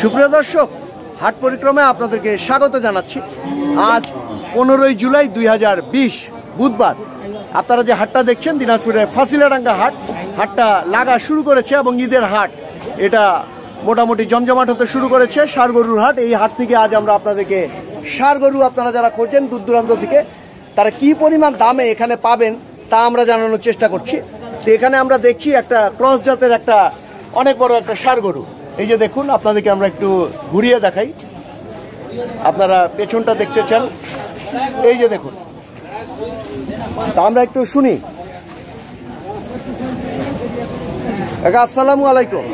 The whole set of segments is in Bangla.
সুপ্রিয় দর্শক, হাট পরিক্রমায় আপনাদেরকে স্বাগত জানাচ্ছি। আজ পনেরোই জুলাই দুই হাজার বিশ বুধবার। আপনারা যে হাটটা দেখছেন, দিনাজপুরের ফাঁসিলাডাঙ্গা হাট, হাটটা লাগা শুরু করেছে এবং ঈদের হাট এটা মোটামুটি জমজমাট হতে শুরু করেছে গরুর হাট। এই হাট থেকে আজ আমরা আপনাদেরকে গরু আপনারা যারা খোঁজেন দূর দূরান্ত থেকে, তারা কি পরিমাণ দামে এখানে পাবেন তা আমরা জানানোর চেষ্টা করছি। তো এখানে আমরা দেখছি একটা ক্রস জাতের একটা অনেক বড় একটা গরু এই যে দেখুন আপনাদেরকে আমরা একটু ঘুরিয়ে দেখাই। আপনারা পেছনটা দেখতে চান। এই যে দেখুন। তা আমরা একটু শুনি। আসসালামু আলাইকুম।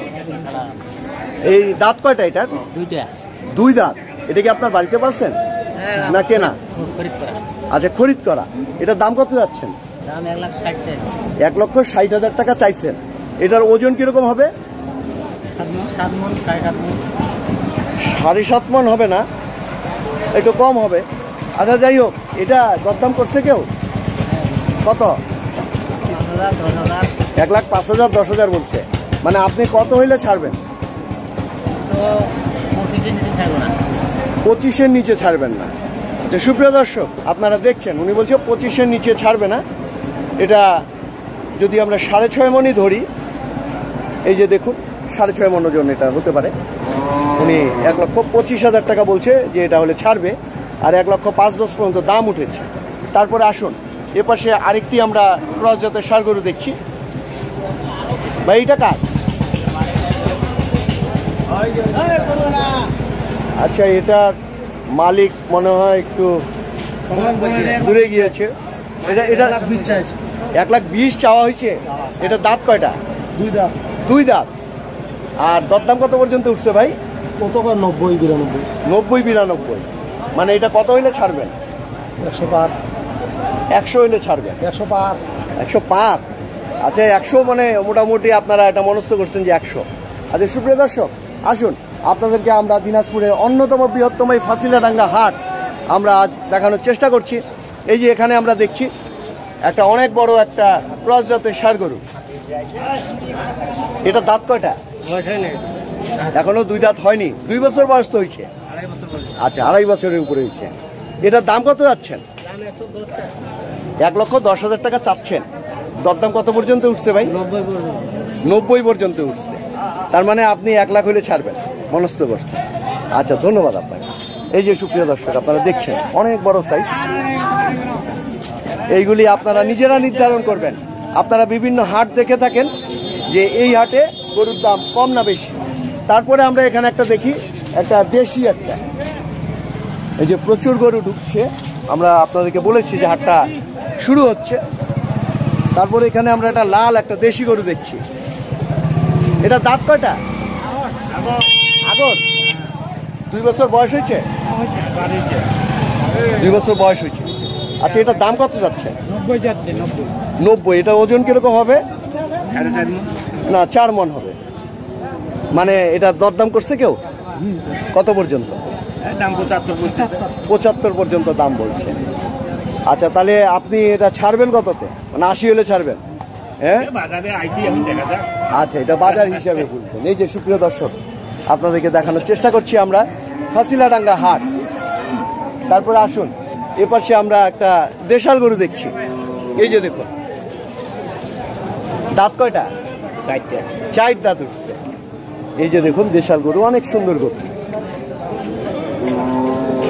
এই দাঁত কয়টা এটার? দুইটা। দুই দাঁত। এটা কি আপনার বাড়িতে পাচ্ছেন না কেনা? আচ্ছা খরিদ করা। এটার দাম কত যাচ্ছেন? এক লক্ষ ষাট হাজার টাকা চাইছেন। এটার ওজন কীরকম হবে? সাড়ে সাত মন হবে না? একটু কম হবে। আচ্ছা যাই হোক এটা দরদাম করছে কেউ? কত? এক লাখ পাঁচ হাজার দশ হাজার বলছে। মানে আপনি কত হইলে ছাড়বেন? তো পঁচিশে নিচে না। পঁচিশের নিচে ছাড়বেন না। তো সুপ্রিয় দর্শক আপনারা দেখছেন উনি বলছে পঁচিশের নিচে ছাড়বে না। এটা যদি আমরা সাড়ে ছয় মনই ধরি এই যে দেখুন সাড়ে ছয় মন ওজন এটা হতে পারে। উনি এক লক্ষ পঁচিশ হাজার টাকা বলছে যে এটা হলে ছাড়বে আর এক লক্ষ পাঁচ দশ পর্যন্ত দাম উঠেছে। তারপরে আসুন এপাশে আরেকটি আমরা ক্রস জাতের সার গরু দেখছি। ভাই এইটা কার? আচ্ছা এটার মালিক মনে হয় একটু দূরে গিয়েছে। এটা এটা এক লাখ বিশ চাওয়া হয়েছে? এটা দাঁত কয়টা? দুই দাঁত। দুই দাঁত? আর দরদাম কত পর্যন্ত উঠছে ভাই? কত নব্বই বিরানব্বই। নব্বই বিরানব্বই। মানে এটা কত হইলে ছাড়বেন? একশো পার। একশো হইলে ছাড়বেন? একশো পার। একশো পাঁচ আচ্ছা একশো মানে মোটামুটি আপনারা এটা মনস্থ করছেন যে একশো। আচ্ছা সুপ্রিয় দর্শক আসুন আপনাদেরকে আমরা দিনাজপুরের অন্যতম বৃহত্তম এই ফাঁসিলাডাঙ্গা হাট আমরা আজ দেখানোর চেষ্টা করছি। এই যে এখানে আমরা দেখছি একটা অনেক বড় একটা ক্রস জাতের সার গরু। এটা দাঁত কয়টা? এখনও দুই দাঁত হয়নি। দুই বছর বয়স তো হয়েছে। আচ্ছা আড়াই বছরের উপরে হয়েছে। এটার দাম কত যাচ্ছেন? এক লক্ষ দশ হাজার টাকা চাচ্ছেন। দরদাম কত পর্যন্ত উঠছে ভাই? নব্বই পর্যন্ত। নব্বই পর্যন্ত উঠছে। তার মানে আপনি এক লাখ হলে ছাড়বেন মনস্থ করছেন। আচ্ছা ধন্যবাদ আপনাকে। এই যে সুপ্রিয় দর্শক আপনারা দেখছেন অনেক বড় সাইজ এইগুলি আপনারা নিজেরা নির্ধারণ করবেন। আপনারা বিভিন্ন হাট দেখে থাকেন যে এই হাটে গরুর দাম কম না বেশি? তারপরে আমরা এখানে একটা দেখি একটা দেশি একটা। এই যে প্রচুর গরু ঢুকছে। আমরা আপনাদেরকে বলেছি যে হাটটা শুরু হচ্ছে। তারপরে এখানে আমরা একটা লাল একটা দেশি গরু দেখছি। এটা দাঁত কয়টা? আগত দুই বছর বয়স হয়েছে? দুই বছর বয়স হয়েছে। আচ্ছা এটার দাম কত যাচ্ছে? নব্বই যাচ্ছে নব্বই। নব্বই এটা ওজন কীরকম হবে? না, চার মন হবে। মানে এটা দরদাম করছে কেউ? কত পর্যন্ত? পঁচাত্তর পর্যন্ত দাম বলছে। আচ্ছা তাহলে আপনি এটা ছাড়বেন কততে? মানে আশি হলে ছাড়বেন। হ্যাঁ? আচ্ছা এটা বাজার হিসাবে বলছেন। এই যে সুপ্রিয় দর্শক, আপনাদেরকে দেখানোর চেষ্টা করছি আমরা। ফাঁসিলাডাঙ্গা হাট। তারপরে আসুন এপাশে আমরা একটা দেশাল গরু দেখছি। এই যে দেখুন। দাঁত কয়টা? চারটে। চার দাঁত উঠছে এই যে দেখুন দেশাল গরু অনেক সুন্দর গরু।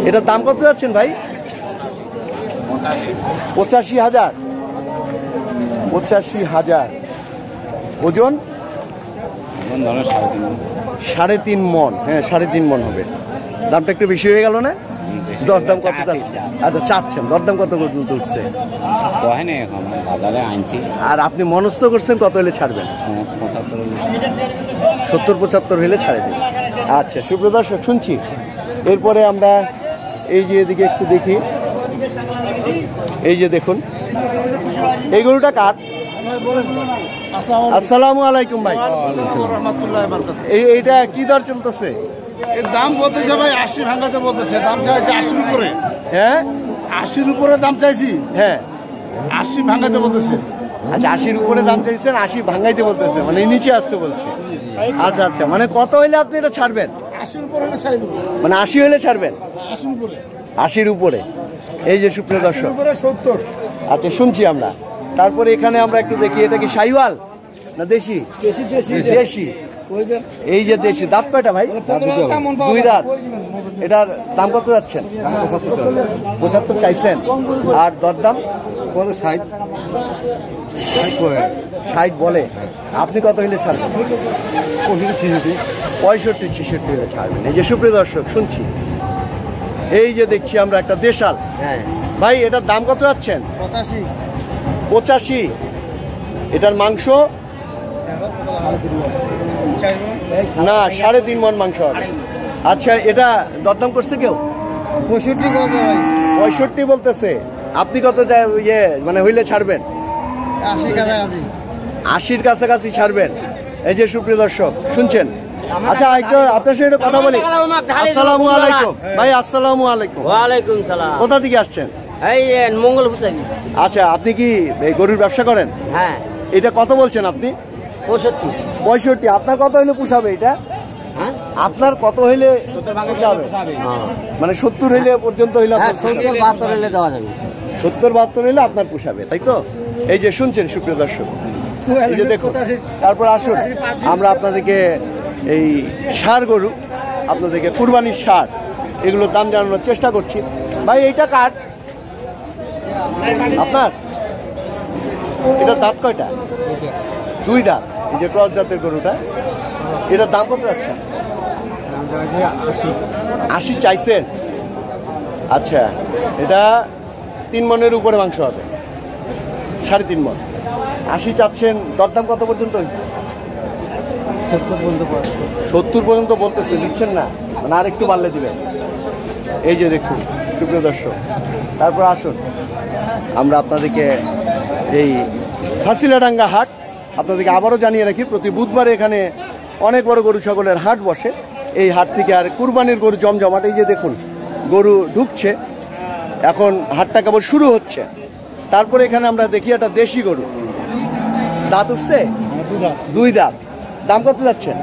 এটার দাম কত যাচ্ছেন ভাই? পঁচাশি হাজার। পঁচাশি হাজার। ওজন? সাড়ে তিন সাড়ে তিন মন। হ্যাঁ সাড়ে তিন মন হবে। দামটা একটু বেশি হয়ে গেল না? দরদাম কত চাচ্ছি, আচ্ছা। চাচ্ছেন দরদাম কত পর্যন্ত উঠছে? এখন বাজারে আনছি। আর আপনি মনস্থ করছেন কত হলে ছাড়বেন? পঁচাত্তর সত্তর পঁচাত্তর হলে ছাড়ে দিন। আচ্ছা সুপ্রদর্শক শুনছি। এরপরে আমরা এই যে এদিকে একটু দেখি। এই যে দেখুন। এই গরুটা কার? আসসালামু আলাইকুম। ভাই। এই- এইটা কি দর চলতেছে? এর দাম বলতেছে ভাই আশি ভাঙাতে বলতেছে। দাম চাইছে আশির উপরে। হ্যাঁ? আশির উপরে দাম চাইছি? হ্যাঁ। আশি ভাঙাতে বলতেছে। আচ্ছা আশির উপরে দাম চাইছেন আশি ভাঙাইতে বলতেছে মানে নিচে আসতে বলছে। আচ্ছা আচ্ছা মানে কত হইলে আপনি এটা ছাড়বেন? হলে মানে আশি হলে ছাড়বেন? আশির উপরে। এই যে সুপ্রিয় দর্শক। সত্তর। আচ্ছা শুনছি আমরা। তারপরে এখানে আমরা একটু দেখি এটা কি সাইওয়াল না দেশি দেশি দেশি। এই যে দেশি দাঁত কয়টা ভাই? দুই দাঁত। এটার দাম কত যাচ্ছেন? পঁচাত্তর চাইছেন। আর দরদাম? কত ষাট। ষাট বলে। আপনি কত হইলে ছাড়বেন? পঁয়ষট্টি ছেষট্টি। হলে ছাড়বেন। এই যে সুপ্রিয় দর্শক শুনছি। এই যে দেখছি আমরা একটা দেশাল। হ্যাঁ। ভাই এটার দাম কত যাচ্ছেন? পঁচাশি। পঁচাশি। এটার মাংস? না সাড়ে তিন মন মাংস হবে। আচ্ছা এটা দরদাম করছে কেউ? পঁয়ষট্টি পঁয়ষট্টি বলতেছে। আপনি কত যায় ইয়ে মানে হইলে ছাড়বেন? আশির কাছাকাছি ছাড়বেন। এই যে সুপ্রিয় দর্শক শুনছেন? আচ্ছা একটু আপনার সাথে একটু কথা বলি। আসসালামু আলাইকুম। ভাই আসসালামু আলাইকুম। ওয়ালাইকুম সালাম। কোথা থেকে আসছেন? এই মঙ্গলপুর থেকে আচ্ছা আপনি কি এই গরুর ব্যবসা করেন? হ্যাঁ। এটা কত বলছেন আপনি? পঁয়ষট্টি। পঁয়ষট্টি আপনার কত হইলে পুষাবে এটা? হ্যাঁ? আপনার কত হইলে পুষাবে? মানে সত্তর হইলে পর্যন্ত হইলে হ্যাঁ আপনার সত্তর? বাহাত্তর হলে দেওয়া যাবে। সত্তর বাহাত্তর হইলে আপনার পুষাবে তাই তো? এই যে শুনছেন সুপ্রিয় দর্শক এই যে দেখুন তারপর আসুন আমরা আপনাদেরকে এই সার গরু আপনাদেরকে কুরবানির সার এগুলোর দাম জানানোর চেষ্টা করছি। ভাই এইটা কার? আপনার? এটা দাঁত কয়টা? দুই দাঁত। এই যে ক্রস জাতের গরুটা, এটার দাম কত যাচ্ছে? আশি চাইছেন? আচ্ছা এটা তিন মনের উপরে মাংস হবে। সাড়ে তিন মন। আশি চাচ্ছেন, দরদাম কত পর্যন্ত হয়েছে? সত্তর পর্যন্ত বলতেছে, দিচ্ছেন না। মানে আর একটু বাড়লে দিবেন। এই যে দেখুন, সুপ্রিয় দর্শক, তারপর আসুন। আমরা আপনাদেরকে এই ফাঁসিলাডাঙ্গা হাট আপনাদেরকে আবারও জানিয়ে রাখি, প্রতি বুধবার এখানে অনেক বড় গরু ছাগলের হাট বসে। এই হাট থেকে আর কুরবানির গরু জমজমাট, এই যে দেখুন, গরু ঢুকছে। এখন হাটটা কেবল শুরু হচ্ছে। তারপরে এখানে আমরা দেখি একটা দেশি গরু। দাঁত উঠছে? দুই দাঁত। দাম কত যাচ্ছেন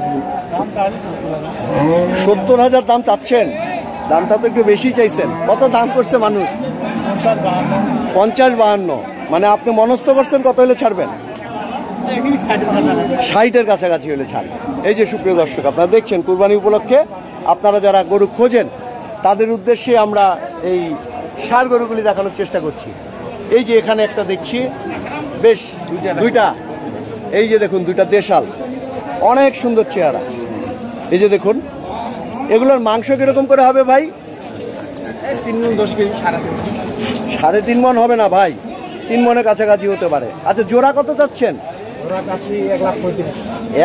সত্তর হাজার দাম চাচ্ছেন। দামটা তো একটু বেশি চাইছেন। কত দাম করছে মানুষ? পঞ্চাশ বাহান্ন। মানে আপনি মনস্থ করছেন কত হলে ছাড়বেন? ষাটের কাছাকাছি হলে ছাড়। এই যে সুপ্রিয় দর্শক, আপনারা দেখছেন কুরবানি উপলক্ষে আপনারা যারা গরু খোঁজেন, তাদের উদ্দেশ্যে আমরা এই সার গরুগুলি দেখানোর চেষ্টা করছি। এই যে এখানে একটা দেখছি, বেশ দুইটা, এই যে দেখুন দুইটা দেশাল, অনেক সুন্দর চেহারা। এই যে দেখুন, এগুলোর মাংস কীরকম করে হবে ভাই? তিন মন দশ কেজি সাড়ে তিন মন হবে না ভাই? তিন মনের কাছাকাছি হতে পারে। আচ্ছা জোড়া কত চাচ্ছেন?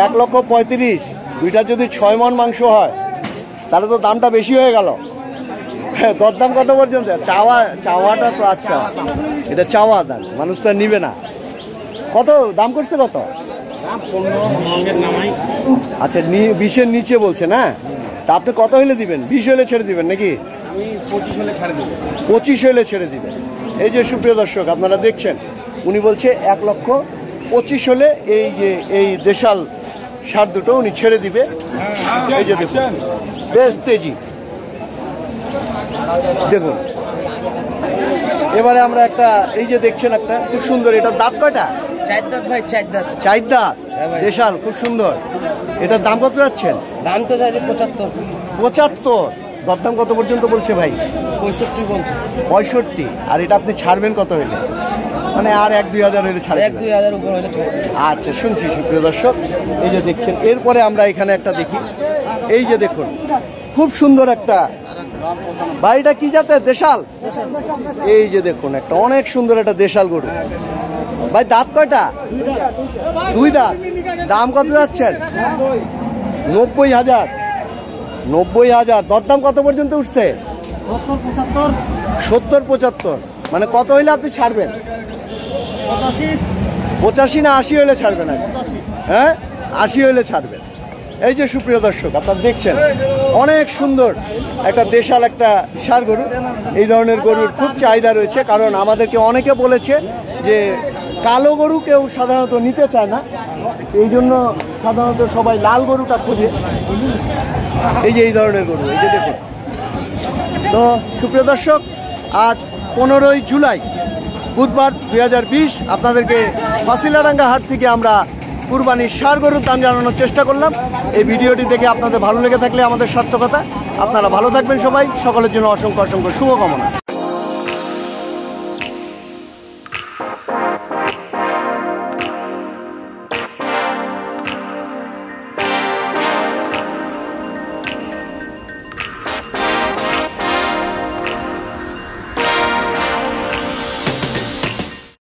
এক লক্ষ পঁয়ত্রিশ। দুইটা যদি ছয় মন মাংস হয়, তাহলে তো দামটা বেশি হয়ে গেল। হ্যাঁ দরদাম কত পর্যন্ত? চাওয়া, চাওয়াটা তো আচ্ছা। এটা চাওয়া দাম, মানুষ তো নিবে না। কত? দাম করছে কত? আচ্ছা বিশের নিচে বলছে না? তা আপনি কত হইলে দিবেন? বিশ হইলে ছেড়ে দিবেন নাকি? পঁচিশ হলে ছেড়ে দিবেন। এই যে সুপ্রিয় দর্শক, আপনারা দেখছেন, উনি বলছে এক লক্ষ পঁচিশ হলে এই যে এই দেশাল সার দুটো উনি ছেড়ে দিবে। এই যে দেখুন। বেশ তেজি। দেখুন। এবারে আমরা একটা এই যে দেখছেন একটা খুব সুন্দর। এটা দাঁত কয়টা? চার দাঁত ভাই চার দাঁত। চার দাঁত? দেশাল খুব সুন্দর। এটার দাম কত যাচ্ছেন? দাম তো চাইছে পঁচাত্তর। পঁচাত্তর? দরদাম কত পর্যন্ত বলছে ভাই? পঁয়ষট্টি বলছে। পঁয়ষট্টি। আর এটা আপনি ছাড়বেন কত হইলে মানে আর এক দুই হাজার হইলে ছাড়বেন এক দুই হাজার উপর আচ্ছা শুনছি সুপ্রিয় দর্শক এই যে দেখছেন এরপরে আমরা এখানে একটা দেখি। এই যে দেখুন খুব সুন্দর একটা বাড়িটা কি জাতের? দেশাল? এই যে দেখুন একটা অনেক সুন্দর একটা দেশাল গরু। ভাই দাঁত কয়টা? দুই দাঁত। দাম কত যাচ্ছেন? নব্বই হাজার। নব্বই হাজার। দরদাম কত পর্যন্ত উঠছে? সত্তর পঁচাত্তর। মানে কত হইলে আপনি ছাড়বেন? পঁচাশি? না আশি হইলে ছাড়বেন আর হ্যাঁ? আশি হইলে ছাড়বেন এই যে সুপ্রিয় দর্শক আপনারা দেখছেন অনেক সুন্দর একটা দেশাল একটা সার গরু। এই ধরনের গরুর খুব চাহিদা রয়েছে কারণ আমাদেরকে অনেকে বলেছে যে কালো গরু কেউ সাধারণত নিতে চায় না। এই জন্য সাধারণত সবাই লাল গরুটা খোঁজে। এই যে এই ধরনের গরু এই যে দেখুন। তো সুপ্রিয় দর্শক আজ পনেরোই জুলাই বুধবার দুই হাজার বিশ আপনাদেরকে ফাঁসিলাডাঙ্গা হাট থেকে আমরা কুরবানির সার গরুর দাম জানানোর চেষ্টা করলাম। এই ভিডিওটি দেখে আপনাদের ভালো লেগে থাকলে আমাদের সার্থকতা। আপনারা ভালো থাকবেন সবাই। সকলের জন্য অসংখ্য অসংখ্য শুভকামনা।